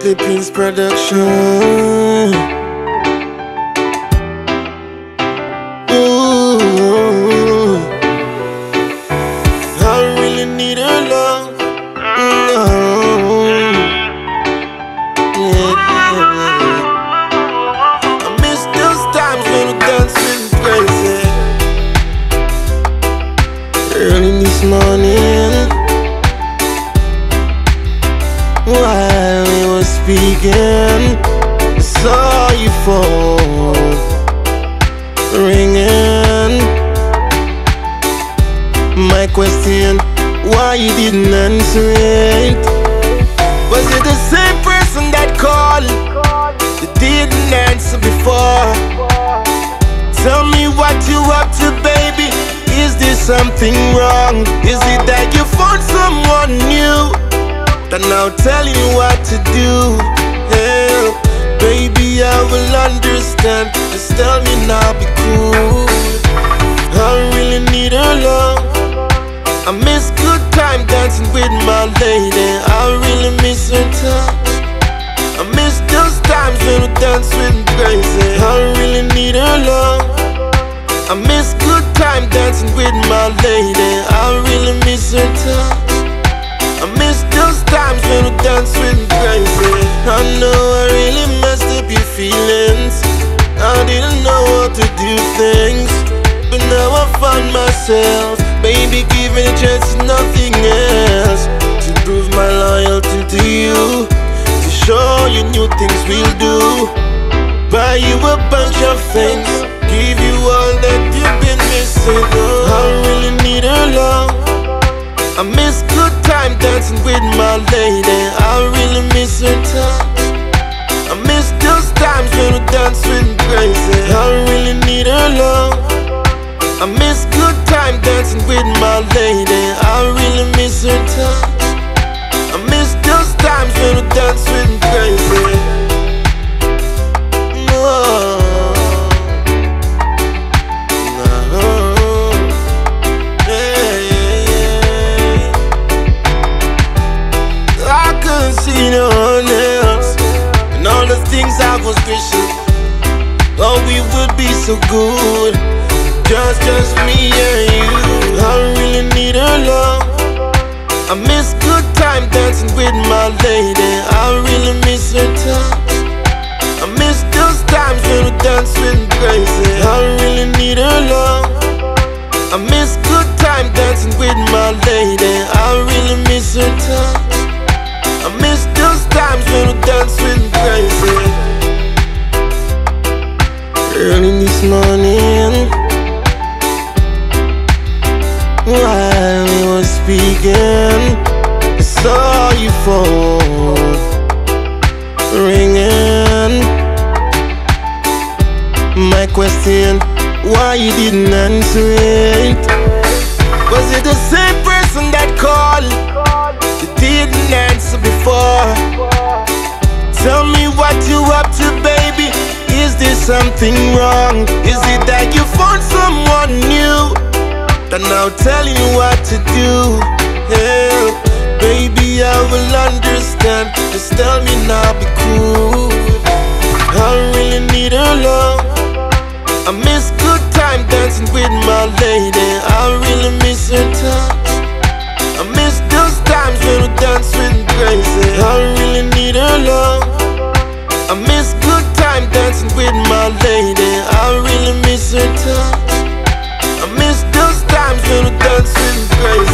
Clippings Production. Ooh, I really need her love. No. Yeah. I miss those times when we dancing crazy. Early this morning, while I saw your phone ringing. My question, why you didn't answer it? Was it the same person that called? You didn't answer before. Tell me what you up to, baby. Is there something wrong? Is it that you found someone new? That now tell you what to do. Yeah, baby, I will understand. Just tell me now, be cool. I really need her love. I miss good time dancing with my lady. I really miss her touch. I miss those times when we dance with crazy. I really need her love. I miss good time dancing with my lady. I really I didn't know how to do things, but now I find myself, baby, giving a chance nothing else. To prove my loyalty to you, to show you new things we'll do. Buy you a bunch of things, give you all that you've been missing. Oh, I really need her love. I miss good time dancing with my lady. I really miss her touch. I miss those times when dance with crazy. I really need her love. I miss good time dancing with my lady. I really miss her touch. I miss those times when we dance with crazy. Yeah, yeah, yeah. I couldn't see no one else. And all the things I was wishing. Oh, we would be so good. Just, just me and you. Early this morning, while we were speaking, I saw your phone ringing. My question, why you didn't answer it? Was it the same person that called? Something wrong? Is it that you found someone new? That now tell you what to do. Yeah, baby, I will understand. Just tell me now, be cool. I really need her love. I miss good time dancing with my lady. I really miss her touch. I miss those times when we dance with crazy. I really need her love. I miss I'm dancing with my lady. I really miss her touch. I miss those times when we dancing crazy.